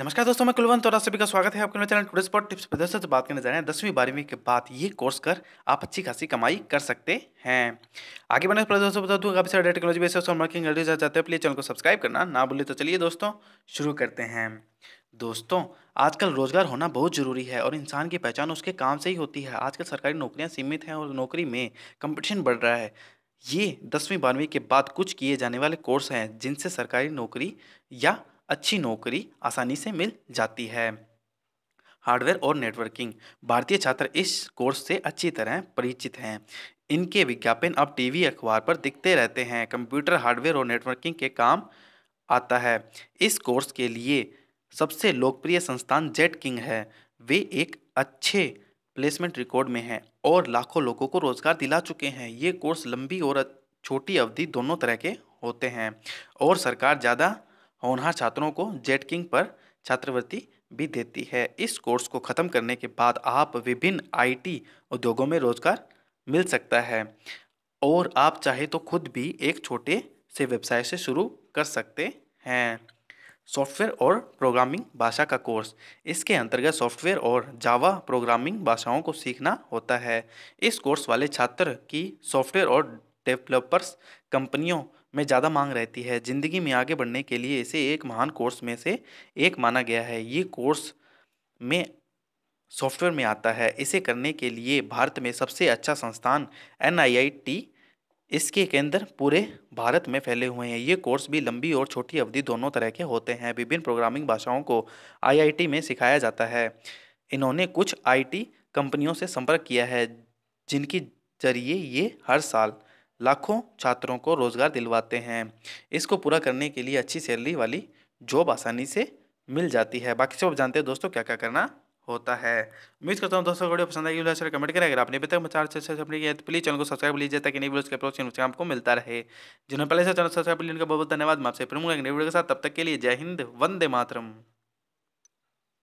नमस्कार दोस्तों, मैं कुलवंत और आप सभी का स्वागत है आपके मेरे चैनल टुडे स्पॉट टिप्स पर। से बात करने जा रहे हैं, दसवीं, बारहवीं के बाद ये कोर्स कर आप अच्छी खासी कमाई कर सकते हैं। आगे बढ़ने पर दोस्तों, बता दूँ, काफ़ी सारे टेक्नोलॉजी बेसिस और मार्किंग जाते हैं प्लीज़ चैनल को सब्सक्राइब करना ना बोले तो चलिए दोस्तों, शुरू करते हैं। दोस्तों, आजकल रोज़गार होना बहुत ज़रूरी है और इंसान की पहचान उसके काम से ही होती है। आजकल सरकारी नौकरियाँ सीमित हैं और नौकरी में कंपटीशन बढ़ रहा है। ये दसवीं, बारहवीं के बाद कुछ किए जाने वाले कोर्स हैं जिनसे सरकारी नौकरी या अच्छी नौकरी आसानी से मिल जाती है। हार्डवेयर और नेटवर्किंग, भारतीय छात्र इस कोर्स से अच्छी तरह परिचित हैं। इनके विज्ञापन अब टीवी अखबार पर दिखते रहते हैं। कंप्यूटर हार्डवेयर और नेटवर्किंग के काम आता है। इस कोर्स के लिए सबसे लोकप्रिय संस्थान जेट किंग है। वे एक अच्छे प्लेसमेंट रिकॉर्ड में हैं और लाखों लोगों को रोज़गार दिला चुके हैं। ये कोर्स लंबी और छोटी अवधि दोनों तरह के होते हैं और सरकार ज़्यादा होनहार छात्रों को जेट किंग पर छात्रवृत्ति भी देती है। इस कोर्स को ख़त्म करने के बाद आप विभिन्न आईटी उद्योगों में रोज़गार मिल सकता है और आप चाहे तो खुद भी एक छोटे से व्यवसाय से शुरू कर सकते हैं। सॉफ्टवेयर और प्रोग्रामिंग भाषा का कोर्स। इसके अंतर्गत सॉफ्टवेयर और जावा प्रोग्रामिंग भाषाओं को सीखना होता है। इस कोर्स वाले छात्र की सॉफ्टवेयर और डेवलपर्स कंपनियों में ज़्यादा मांग रहती है। ज़िंदगी में आगे बढ़ने के लिए इसे एक महान कोर्स में से एक माना गया है। ये कोर्स में सॉफ्टवेयर में आता है। इसे करने के लिए भारत में सबसे अच्छा संस्थान एनआईआईटी इसके केंद्र पूरे भारत में फैले हुए हैं। ये कोर्स भी लंबी और छोटी अवधि दोनों तरह के होते हैं। विभिन्न प्रोग्रामिंग भाषाओं को आईआईटी में सिखाया जाता है। इन्होंने कुछ आईटी कंपनियों से संपर्क किया है, जिनकी ज़रिए ये हर साल लाखों छात्रों को रोज़गार दिलवाते हैं। इसको पूरा करने के लिए अच्छी सैलरी वाली जॉब आसानी से मिल जाती है। बाकी सब जानते हैं दोस्तों क्या क्या करना होता है। उम्मीद करता हूँ दोस्तों वीडियो पसंद आएगी वीडियो कमेंट करें। अगर आपने अभी तक चार से अपनी तो प्लीज़ चैनल को सब्सक्राइब लीजिए, ताकि नई वीडियो के अप्रोच आपको मिलता रहे। जिन्होंने पहले से चैनल सब्सक्राइब लिया, उनका बहुत बहुत धन्यवाद। मैं आपसे प्रेम नई वीडियो के साथ। तब तक के लिए जय हिंद, वंदे मातरम।